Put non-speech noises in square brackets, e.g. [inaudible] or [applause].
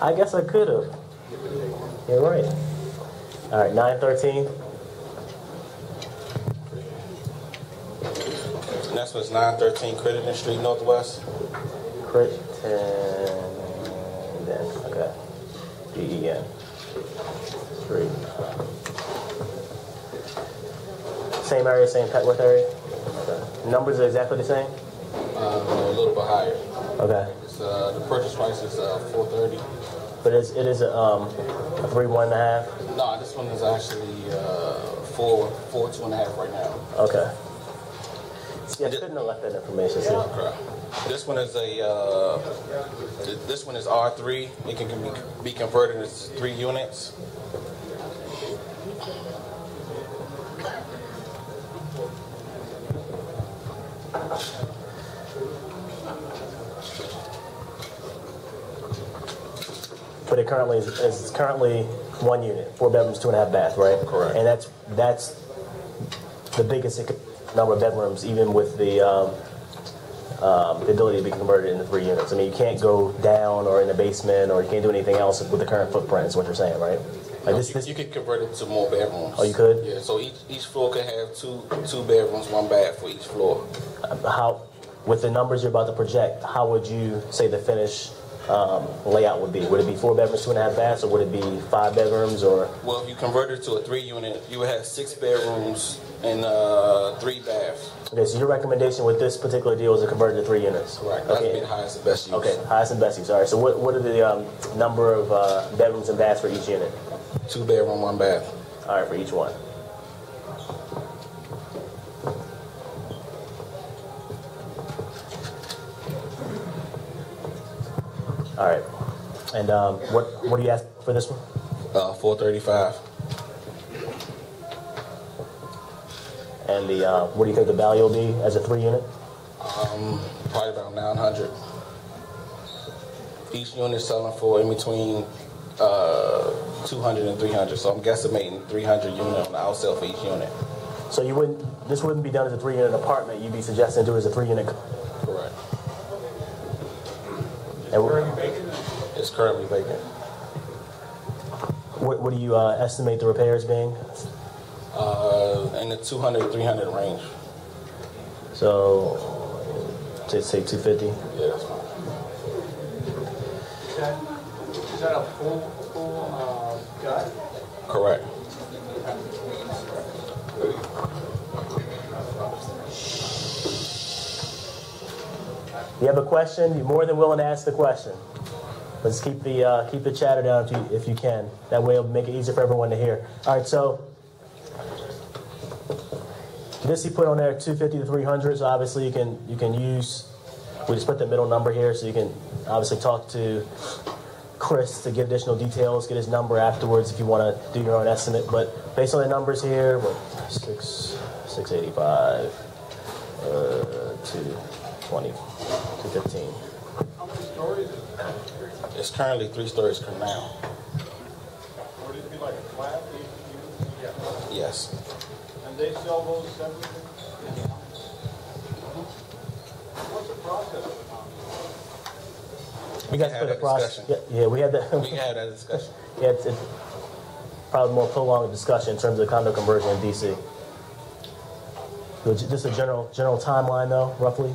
I guess I could have. You're right. All right, nine thirteen. And that's what's 913 Crittenden Street Northwest. Crit ten. Then okay. D E N. Three. Same area, same Petworth area. Okay. Numbers are exactly the same. Uh, a little bit higher. Okay. It's, uh, the purchase price is uh, 430. But it's, it is a, um, a three, one and a half. No, this one is actually uh, four, four, two and a half right now. Okay. See, I shouldn't have left that information. See? Correct. This one is a, uh, th- this one is R3. It can can be, be converted into three units. But it currently is, is currently one unit, four bedrooms, two and a half bath, right? Correct. And that's that's the biggest number of bedrooms, even with the um, um, the ability to be converted into three units. I mean, you can't go down or in the basement, or you can't do anything else with the current footprint. Is what you're saying, right? Like this, you, this, you could convert it to more bedrooms. Oh, you could? Yeah. So each each floor could have two two bedrooms, one bath for each floor. how with the numbers you're about to project, how would you say the finish um, layout would be? Would it be four bedrooms, two and a half baths, or would it be five bedrooms, or Well, if you convert it to a three unit, you would have six bedrooms and uh, three baths. okay? So your recommendation with this particular deal is to convert it to three units. Correct. That'd Okay. highest and best use. Okay, highest and best use. All right. So what, what are the um, number of uh, bedrooms and baths for each unit? Two bedroom, one bath. All right, for each one. All right. And um, what what do you ask for this one? Uh, 435. And the uh, what do you think the value will be as a three unit? Um, probably about 900. Each unit is selling for in between uh, 200 and 300. So I'm guesstimating 300 unit on the outsell for each unit. So you wouldn't this wouldn't be done as a three unit apartment. You'd be suggesting to do it as a three unit. Correct. And what, currently vacant. what, what do you uh, estimate the repairs being? Uh, in the 200, 300 range. So, say say two fifty. Yeah, that's fine. Is that, is that a full, full, uh, gut? Correct. you have a question, you're more than willing to ask the question. Let's keep the uh, keep the chatter down if you, if you can. That way, it'll make it easier for everyone to hear. All right, so this he put on there 250 to 300. So obviously, you can you can use. We just put the middle number here, so you can obviously talk to Chris to get additional details, get his number afterwards if you want to do your own estimate. But based on the numbers here, six 685, uh, 220, 215. How many stories is it? It's currently three stories per now. Would it be like a flat. Yeah. Yes. And they sell those separately? What's the process of it? We guys have put a that process. Yeah, discussion. yeah, we had that. We had that discussion. [laughs] yeah, it's, it's probably more prolonged discussion in terms of condo conversion in DC. So j- Just a general general timeline, though, roughly.